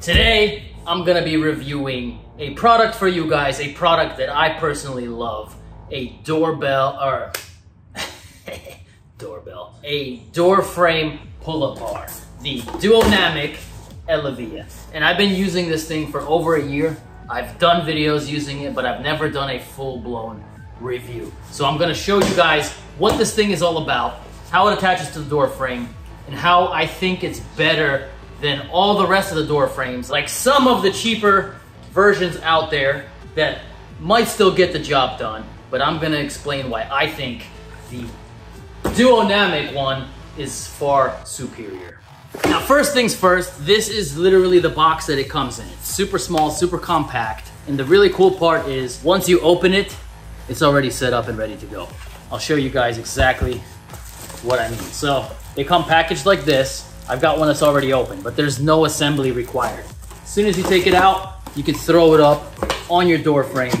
Today, I'm gonna be reviewing a product for you guys, a product that I personally love, a doorbell, or doorbell, a door frame pull-up bar, the Duonamic Eleviia. And I've been using this thing for over a year. I've done videos using it, but I've never done a full-blown review. So I'm gonna show you guys what this thing is all about, how it attaches to the door frame, and how I think it's better than all the rest of the door frames. Like some of the cheaper versions out there that might still get the job done, but I'm gonna explain why I think the Duonamic one is far superior. Now, first things first, this is literally the box that it comes in. It's super small, super compact. And the really cool part is once you open it, it's already set up and ready to go. I'll show you guys exactly what I mean. So they come packaged like this. I've got one that's already open, but there's no assembly required. As soon as you take it out, you can throw it up on your door frame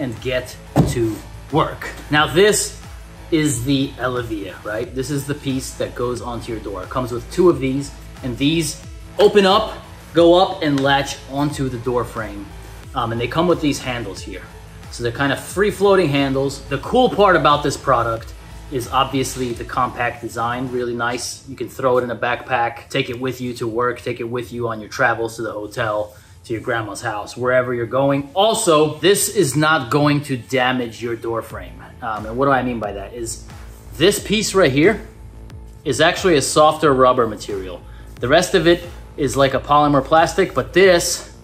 and get to work. Now this is the Eleviia, right? This is the piece that goes onto your door. It comes with two of these, and these open up, go up, and latch onto the door frame. Um, and they come with these handles here. So they're kind of free-floating handles. The cool part about this product is obviously the compact design, really nice. You can throw it in a backpack, take it with you to work, take it with you on your travels to the hotel, to your grandma's house, wherever you're going. Also, this is not going to damage your door frame. Um, and what do I mean by that is this piece right here is actually a softer rubber material. The rest of it is like a polymer plastic, but this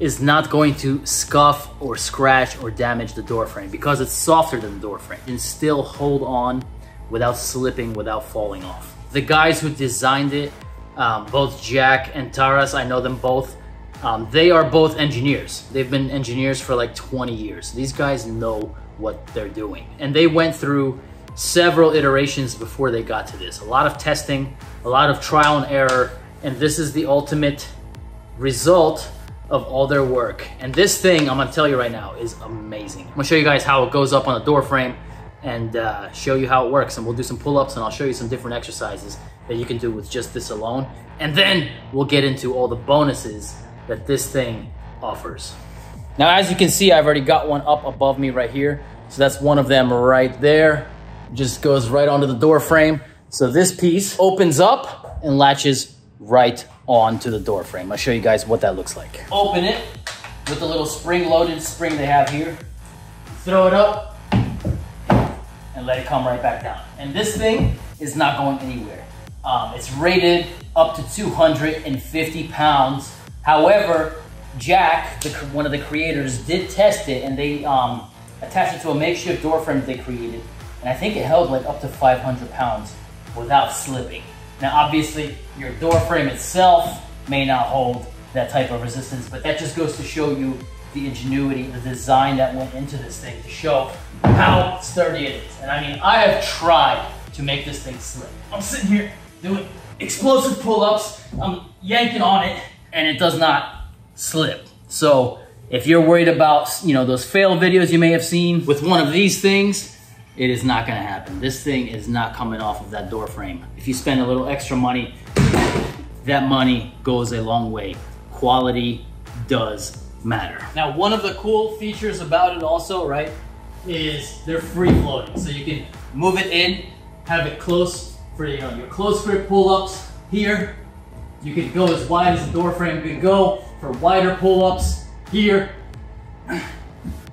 is not going to scuff or scratch or damage the door frame because it's softer than the door frame and still hold on without slipping, without falling off. The guys who designed it, um, both Jack and Taras, I know them both, um, they are both engineers. They've been engineers for like 20 years. These guys know what they're doing. And they went through several iterations before they got to this. A lot of testing, a lot of trial and error, and this is the ultimate result of all their work. And this thing, I'm gonna tell you right now, is amazing. I'm gonna show you guys how it goes up on the door frame and uh, show you how it works. And we'll do some pull-ups and I'll show you some different exercises that you can do with just this alone. And then we'll get into all the bonuses that this thing offers. Now, as you can see, I've already got one up above me right here. So that's one of them right there. Just goes right onto the door frame. So this piece opens up and latches right onto the door frame. I'll show you guys what that looks like. Open it with the little spring-loaded spring they have here. Throw it up and let it come right back down. And this thing is not going anywhere. Um, it's rated up to 250 pounds. However, Jack, the, one of the creators, did test it and they um, attached it to a makeshift door frame they created. And I think it held like up to 500 pounds without slipping. Now, obviously, your door frame itself may not hold that type of resistance, but that just goes to show you the ingenuity, the design that went into this thing to show how sturdy it is. And I mean, I have tried to make this thing slip. I'm sitting here doing explosive pull-ups, I'm yanking on it, and it does not slip. So if you're worried about, you know, those fail videos you may have seen with one of these things, it is not gonna happen. This thing is not coming off of that door frame. If you spend a little extra money, that money goes a long way. Quality does matter. Now, one of the cool features about it also, right, is they're free floating. So you can move it in, have it close for you know, your close grip pull-ups here. You can go as wide as the door frame can go for wider pull-ups here.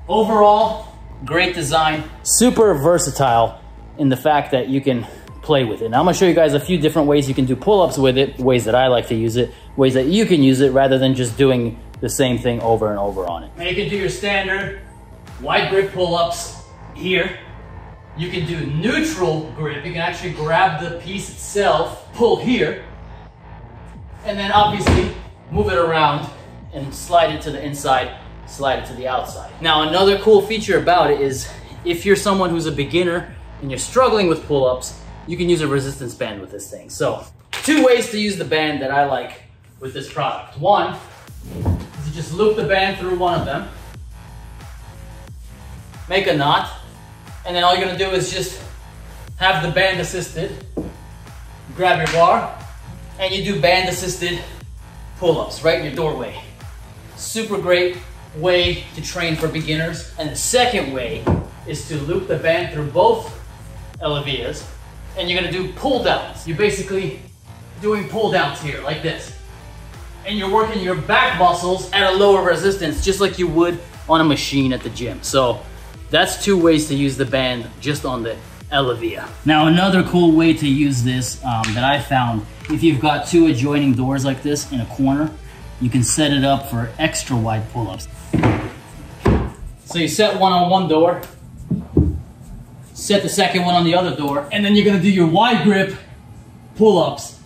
Overall, great design, super versatile in the fact that you can play with it. Now I'm gonna show you guys a few different ways you can do pull-ups with it, ways that I like to use it, ways that you can use it rather than just doing the same thing over and over on it. Now you can do your standard wide grip pull-ups here. You can do neutral grip. You can actually grab the piece itself, pull here, and then obviously move it around and slide it to the inside slide it to the outside. Now another cool feature about it is if you're someone who's a beginner and you're struggling with pull-ups, you can use a resistance band with this thing. So two ways to use the band that I like with this product. One is you just loop the band through one of them, make a knot, and then all you're gonna do is just have the band assisted, grab your bar, and you do band assisted pull-ups right in your doorway. Super great way to train for beginners. And the second way is to loop the band through both Eleviias and you're gonna do pull downs. You're basically doing pull downs here like this. And you're working your back muscles at a lower resistance just like you would on a machine at the gym. So that's two ways to use the band just on the Eleviia. Now another cool way to use this um, that I found, if you've got two adjoining doors like this in a corner, you can set it up for extra wide pull-ups. So you set one on one door, set the second one on the other door, and then you're gonna do your wide grip pull-ups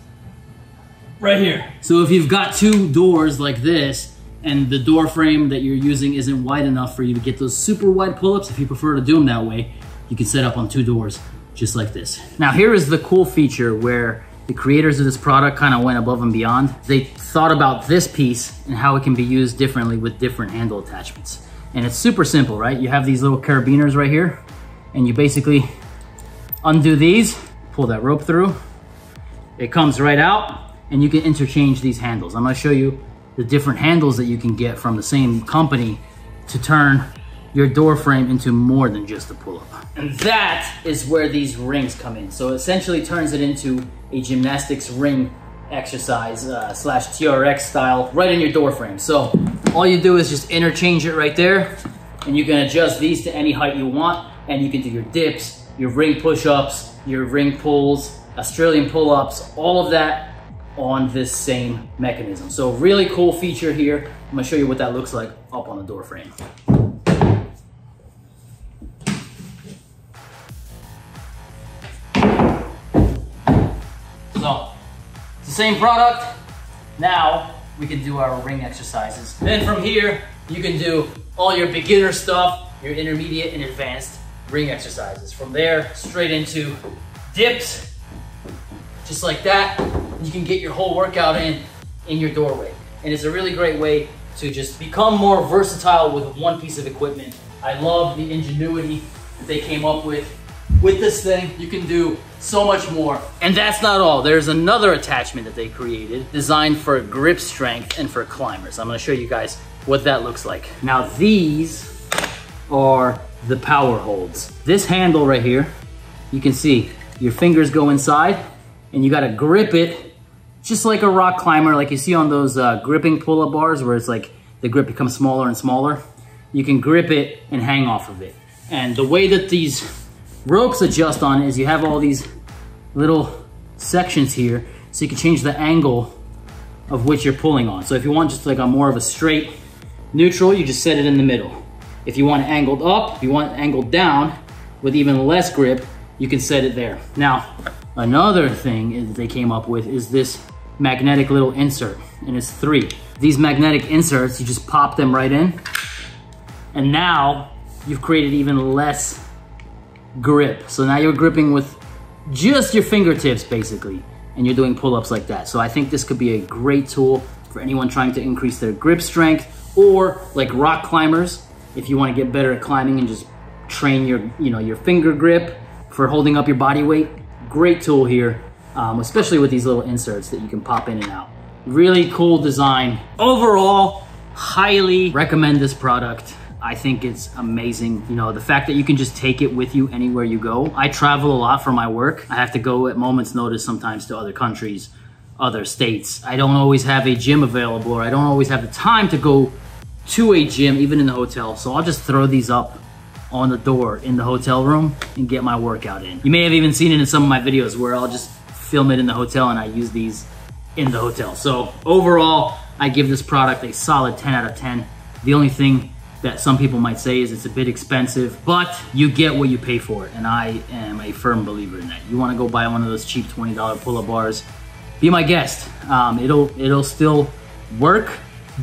right here. So if you've got two doors like this, and the door frame that you're using isn't wide enough for you to get those super wide pull-ups, if you prefer to do them that way, you can set up on two doors just like this. Now here is the cool feature where the creators of this product kind of went above and beyond. They thought about this piece and how it can be used differently with different handle attachments. And it's super simple, right? You have these little carabiners right here and you basically undo these, pull that rope through, it comes right out and you can interchange these handles. I'm gonna show you the different handles that you can get from the same company to turn your door frame into more than just a pull-up. And that is where these rings come in. So it essentially turns it into a gymnastics ring exercise uh, slash TRX style right in your door frame. So all you do is just interchange it right there and you can adjust these to any height you want and you can do your dips, your ring push-ups, your ring pulls, Australian pull-ups, all of that on this same mechanism. So really cool feature here. I'm gonna show you what that looks like up on the door frame. Same product. Now we can do our ring exercises. Then from here, you can do all your beginner stuff, your intermediate and advanced ring exercises. From there, straight into dips, just like that. You can get your whole workout in, in your doorway. And it's a really great way to just become more versatile with one piece of equipment. I love the ingenuity that they came up with with this thing, you can do so much more. And that's not all. There's another attachment that they created designed for grip strength and for climbers. I'm gonna show you guys what that looks like. Now these are the power holds. This handle right here, you can see your fingers go inside and you gotta grip it just like a rock climber, like you see on those uh, gripping pull-up bars where it's like the grip becomes smaller and smaller. You can grip it and hang off of it. And the way that these ropes adjust on is you have all these little sections here so you can change the angle of which you're pulling on. So if you want just like a more of a straight neutral, you just set it in the middle. If you want it angled up, if you want it angled down with even less grip, you can set it there. Now, another thing that they came up with is this magnetic little insert, and it's three. These magnetic inserts, you just pop them right in, and now you've created even less grip. So now you're gripping with just your fingertips basically, and you're doing pull-ups like that. So I think this could be a great tool for anyone trying to increase their grip strength or like rock climbers, if you wanna get better at climbing and just train your, you know, your finger grip for holding up your body weight. Great tool here, um, especially with these little inserts that you can pop in and out. Really cool design. Overall, highly recommend this product. I think it's amazing. You know, the fact that you can just take it with you anywhere you go. I travel a lot for my work. I have to go at moment's notice sometimes to other countries, other states. I don't always have a gym available or I don't always have the time to go to a gym, even in the hotel. So I'll just throw these up on the door in the hotel room and get my workout in. You may have even seen it in some of my videos where I'll just film it in the hotel and I use these in the hotel. So overall, I give this product a solid 10 out of 10. The only thing that some people might say is it's a bit expensive, but you get what you pay for. And I am a firm believer in that. You wanna go buy one of those cheap $20 pull-up bars, be my guest. Um, it'll, it'll still work,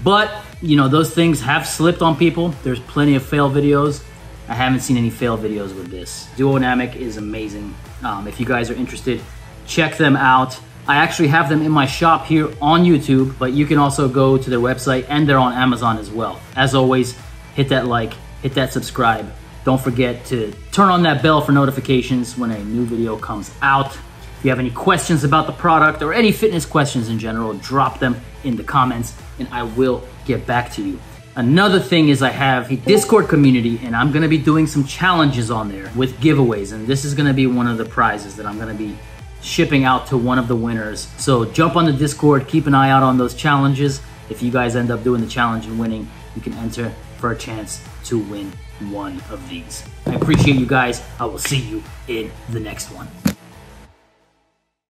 but you know, those things have slipped on people. There's plenty of fail videos. I haven't seen any fail videos with this. Duonamic is amazing. Um, if you guys are interested, check them out. I actually have them in my shop here on YouTube, but you can also go to their website and they're on Amazon as well. As always, hit that like, hit that subscribe. Don't forget to turn on that bell for notifications when a new video comes out. If you have any questions about the product or any fitness questions in general, drop them in the comments and I will get back to you. Another thing is I have a Discord community and I'm gonna be doing some challenges on there with giveaways and this is gonna be one of the prizes that I'm gonna be shipping out to one of the winners. So jump on the Discord, keep an eye out on those challenges. If you guys end up doing the challenge and winning, you can enter for a chance to win one of these. I appreciate you guys. I will see you in the next one.